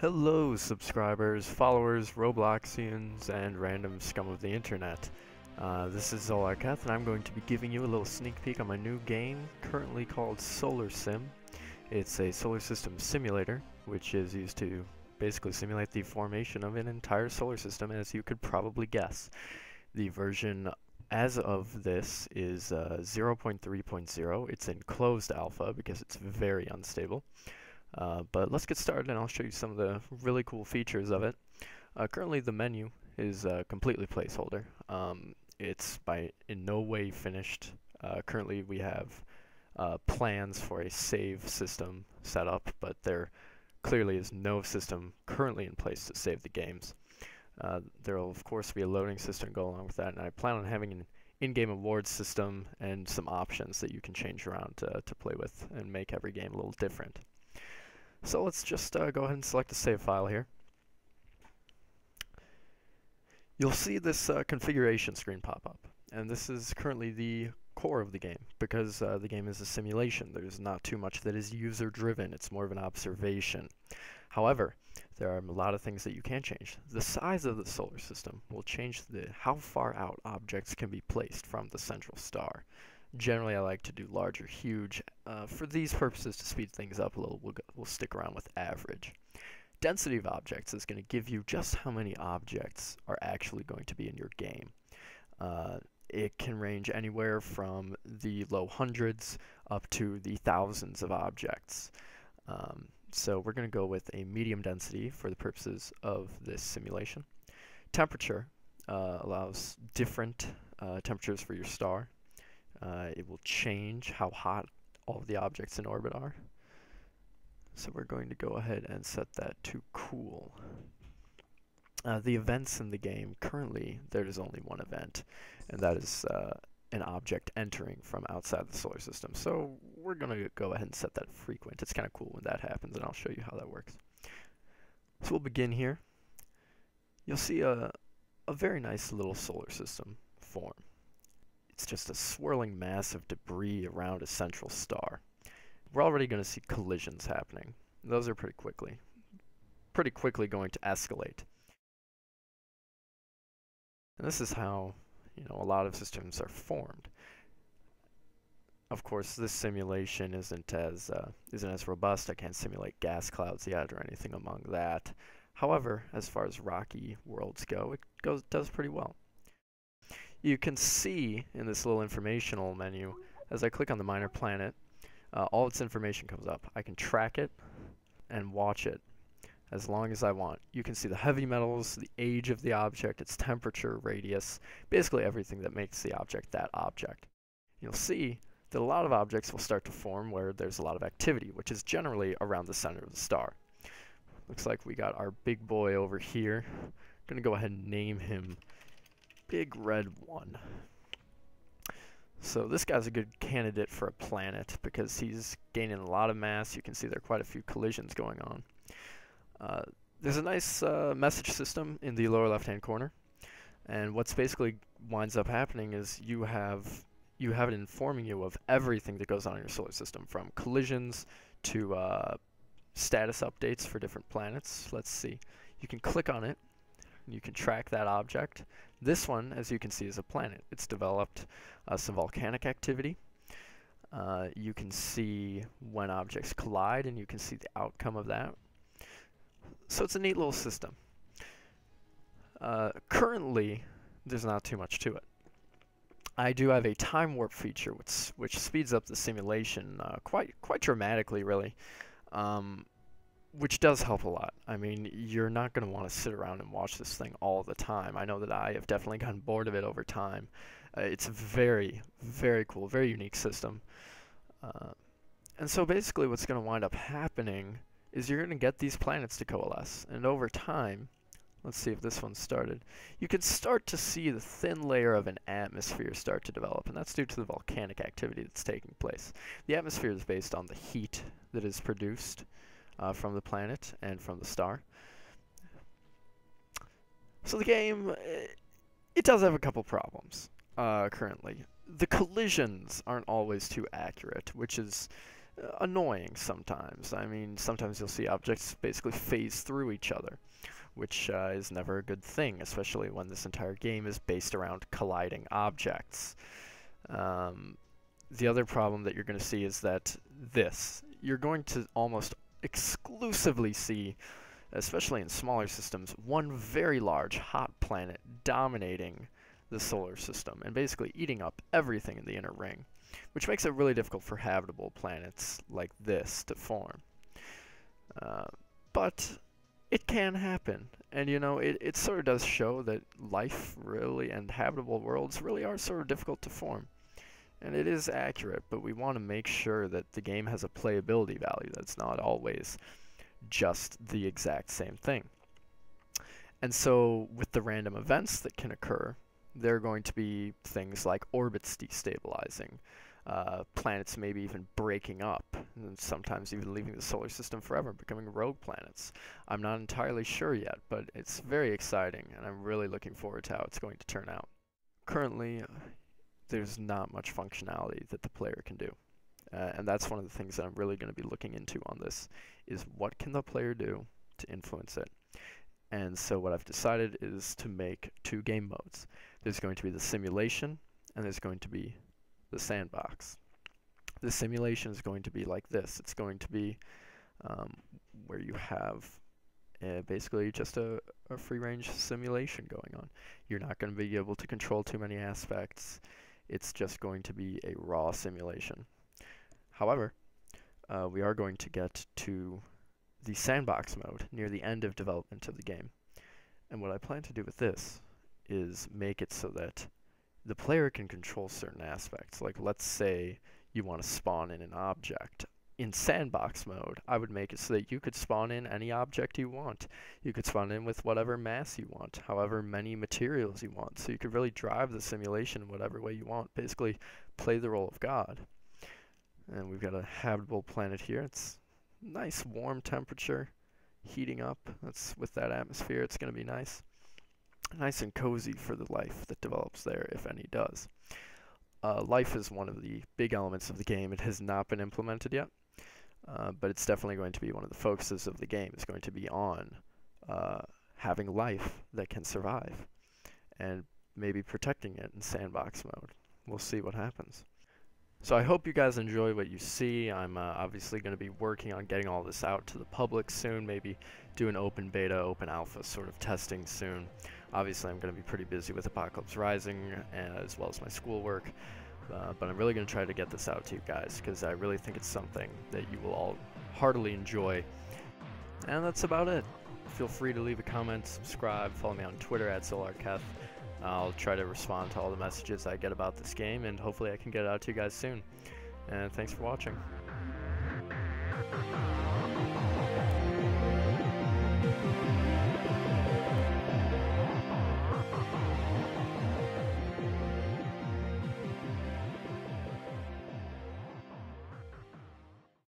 Hello subscribers, followers, Robloxians, and random scum of the internet. Uh, this is Zolarketh, and I'm going to be giving you a little sneak peek on my new game, currently called Solar Sim. It's a solar system simulator, which is used to basically simulate the formation of an entire solar system, as you could probably guess. The version as of this is uh, 0.3.0. It's in closed alpha because it's very unstable. Uh, but let's get started and I'll show you some of the really cool features of it. Uh, currently the menu is uh, completely placeholder. Um, it's by in no way finished. Uh, currently we have uh, plans for a save system set up, but there clearly is no system currently in place to save the games. Uh, there will of course be a loading system go along with that, and I plan on having an in-game awards system and some options that you can change around to, to play with and make every game a little different. So let's just uh, go ahead and select a save file here. You'll see this uh, configuration screen pop up, and this is currently the core of the game because uh, the game is a simulation. There's not too much that is user driven, it's more of an observation. However, there are a lot of things that you can change. The size of the solar system will change the how far out objects can be placed from the central star. Generally, I like to do large or huge. Uh, for these purposes, to speed things up a little, we'll, go, we'll stick around with average. Density of objects is going to give you just how many objects are actually going to be in your game. Uh, it can range anywhere from the low hundreds up to the thousands of objects. Um, so we're going to go with a medium density for the purposes of this simulation. Temperature uh, allows different uh, temperatures for your star. Uh, it will change how hot all of the objects in orbit are. So we're going to go ahead and set that to cool. Uh, the events in the game, currently there is only one event, and that is uh, an object entering from outside the solar system. So we're going to go ahead and set that frequent. It's kind of cool when that happens, and I'll show you how that works. So we'll begin here. You'll see a, a very nice little solar system form. It's just a swirling mass of debris around a central star. We're already going to see collisions happening. Those are pretty quickly, pretty quickly going to escalate. And this is how, you know, a lot of systems are formed. Of course, this simulation isn't as uh, isn't as robust. I can't simulate gas clouds yet or anything among that. However, as far as rocky worlds go, it goes does pretty well you can see in this little informational menu, as I click on the minor planet, uh, all its information comes up. I can track it and watch it as long as I want. You can see the heavy metals, the age of the object, its temperature, radius, basically everything that makes the object that object. You'll see that a lot of objects will start to form where there's a lot of activity, which is generally around the center of the star. Looks like we got our big boy over here. I'm to go ahead and name him big red one. So this guy's a good candidate for a planet because he's gaining a lot of mass. You can see there are quite a few collisions going on. Uh, there's a nice uh, message system in the lower left-hand corner. And what's basically winds up happening is you have you have it informing you of everything that goes on in your solar system, from collisions to uh, status updates for different planets. Let's see. You can click on it and you can track that object. This one, as you can see, is a planet. It's developed uh, some volcanic activity. Uh, you can see when objects collide, and you can see the outcome of that. So it's a neat little system. Uh, currently, there's not too much to it. I do have a time warp feature, which which speeds up the simulation uh, quite quite dramatically, really. Um, which does help a lot. I mean, you're not going to want to sit around and watch this thing all the time. I know that I have definitely gotten bored of it over time. Uh, it's a very, very cool, very unique system. Uh, and so basically what's going to wind up happening is you're going to get these planets to coalesce. And over time, let's see if this one started, you can start to see the thin layer of an atmosphere start to develop. And that's due to the volcanic activity that's taking place. The atmosphere is based on the heat that is produced uh, from the planet and from the star. So the game, eh, it does have a couple problems uh, currently. the collisions aren't always too accurate, which is uh, annoying sometimes. I mean, sometimes you'll see objects basically phase through each other, which uh, is never a good thing, especially when this entire game is based around colliding objects. Um, the other problem that you're going to see is that this, you're going to almost exclusively see, especially in smaller systems, one very large hot planet dominating the solar system and basically eating up everything in the inner ring, which makes it really difficult for habitable planets like this to form. Uh, but it can happen, and you know, it, it sort of does show that life really and habitable worlds really are sort of difficult to form. And it is accurate, but we want to make sure that the game has a playability value that's not always just the exact same thing. And so, with the random events that can occur, there are going to be things like orbits destabilizing, uh, planets maybe even breaking up, and sometimes even leaving the solar system forever, becoming rogue planets. I'm not entirely sure yet, but it's very exciting, and I'm really looking forward to how it's going to turn out. Currently, there's not much functionality that the player can do. Uh, and that's one of the things that I'm really going to be looking into on this, is what can the player do to influence it. And so what I've decided is to make two game modes. There's going to be the simulation, and there's going to be the sandbox. The simulation is going to be like this. It's going to be um, where you have uh, basically just a, a free-range simulation going on. You're not going to be able to control too many aspects. It's just going to be a raw simulation. However, uh, we are going to get to the sandbox mode near the end of development of the game. And what I plan to do with this is make it so that the player can control certain aspects. Like let's say you want to spawn in an object. In sandbox mode, I would make it so that you could spawn in any object you want. You could spawn in with whatever mass you want, however many materials you want. So you could really drive the simulation whatever way you want. Basically, play the role of God. And we've got a habitable planet here. It's nice warm temperature, heating up. That's with that atmosphere, it's going to be nice nice and cozy for the life that develops there, if any does. Uh, life is one of the big elements of the game. It has not been implemented yet, uh, but it's definitely going to be one of the focuses of the game. It's going to be on uh, having life that can survive and maybe protecting it in sandbox mode. We'll see what happens. So I hope you guys enjoy what you see. I'm uh, obviously going to be working on getting all this out to the public soon, maybe do an open beta, open alpha sort of testing soon. Obviously, I'm going to be pretty busy with Apocalypse Rising uh, as well as my schoolwork, uh, but I'm really going to try to get this out to you guys because I really think it's something that you will all heartily enjoy. And that's about it. Feel free to leave a comment, subscribe, follow me on Twitter at ZolarKeth. I'll try to respond to all the messages I get about this game, and hopefully I can get it out to you guys soon. And thanks for watching.